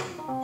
Bye.